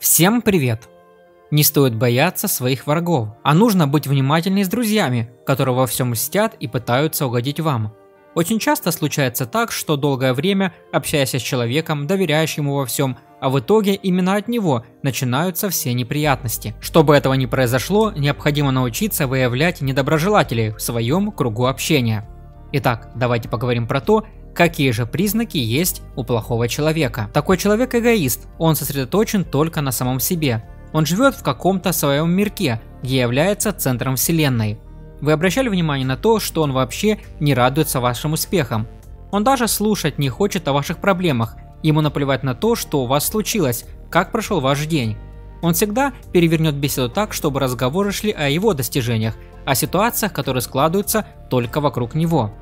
Всем привет! Не стоит бояться своих врагов, а нужно быть внимательней с друзьями, которые во всем мстят и пытаются угодить вам. Очень часто случается так, что долгое время, общаясь с человеком, доверяешь ему во всем, а в итоге именно от него начинаются все неприятности. Чтобы этого не произошло, необходимо научиться выявлять недоброжелателей в своем кругу общения. Итак, давайте поговорим про то, Какие же признаки есть у плохого человека? Такой человек эгоист, он сосредоточен только на самом себе. Он живет в каком-то своем мирке, где является центром вселенной. Вы обращали внимание на то, что он вообще не радуется вашим успехам? Он даже слушать не хочет о ваших проблемах, ему наплевать на то, что у вас случилось, как прошел ваш день. Он всегда перевернет беседу так, чтобы разговоры шли о его достижениях, о ситуациях, которые складываются только вокруг него.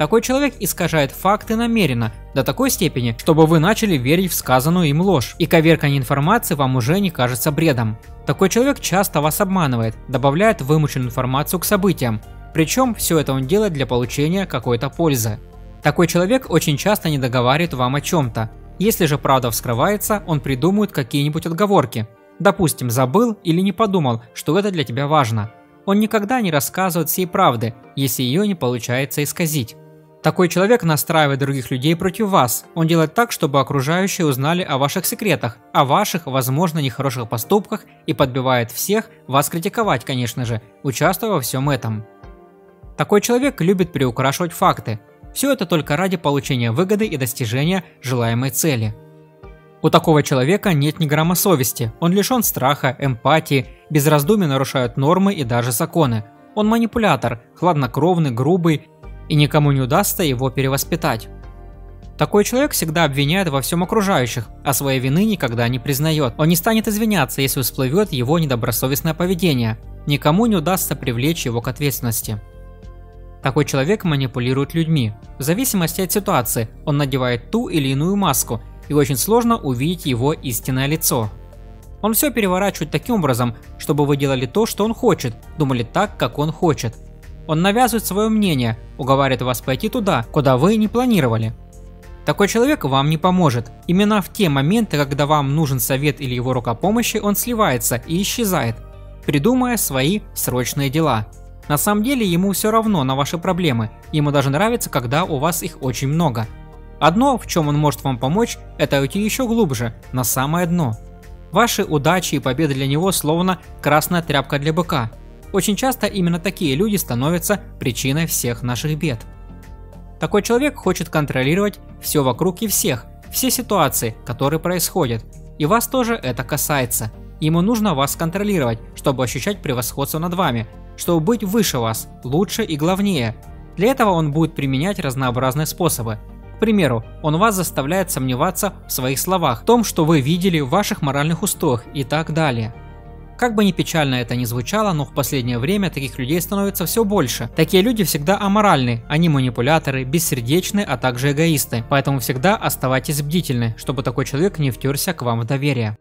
Такой человек искажает факты намеренно, до такой степени, чтобы вы начали верить в сказанную им ложь, и коверкание информации вам уже не кажется бредом. Такой человек часто вас обманывает, добавляет вымышленную информацию к событиям, причем все это он делает для получения какой-то пользы. Такой человек очень часто не договаривает вам о чем-то. Если же правда вскрывается, он придумает какие-нибудь отговорки. Допустим, забыл или не подумал, что это для тебя важно. Он никогда не рассказывает всей правды, если ее не получается исказить. Такой человек настраивает других людей против вас. Он делает так, чтобы окружающие узнали о ваших секретах, о ваших, возможно, нехороших поступках и подбивает всех вас критиковать, конечно же, участвуя во всем этом. Такой человек любит приукрашивать факты. Все это только ради получения выгоды и достижения желаемой цели. У такого человека нет ни грамма совести, он лишен страха, эмпатии, без раздумий нарушает нормы и даже законы. Он манипулятор, хладнокровный, грубый и никому не удастся его перевоспитать. Такой человек всегда обвиняет во всем окружающих, а своей вины никогда не признает. Он не станет извиняться, если всплывет его недобросовестное поведение. Никому не удастся привлечь его к ответственности. Такой человек манипулирует людьми. В зависимости от ситуации, он надевает ту или иную маску, и очень сложно увидеть его истинное лицо. Он все переворачивает таким образом, чтобы вы делали то, что он хочет, думали так, как он хочет – он навязывает свое мнение, уговаривает вас пойти туда, куда вы не планировали. Такой человек вам не поможет. Именно в те моменты, когда вам нужен совет или его рука помощи, он сливается и исчезает, придумывая свои срочные дела. На самом деле ему все равно на ваши проблемы, ему даже нравится, когда у вас их очень много. Одно, в чем он может вам помочь, это уйти еще глубже, на самое дно. Ваши удачи и победы для него словно красная тряпка для быка. Очень часто именно такие люди становятся причиной всех наших бед. Такой человек хочет контролировать все вокруг и всех, все ситуации, которые происходят. И вас тоже это касается. Ему нужно вас контролировать, чтобы ощущать превосходство над вами, чтобы быть выше вас, лучше и главнее. Для этого он будет применять разнообразные способы. К примеру, он вас заставляет сомневаться в своих словах, в том, что вы видели в ваших моральных устоях и так далее. Как бы ни печально это ни звучало, но в последнее время таких людей становится все больше. Такие люди всегда аморальны, они манипуляторы, бессердечны, а также эгоисты. Поэтому всегда оставайтесь бдительны, чтобы такой человек не втерся к вам в доверие.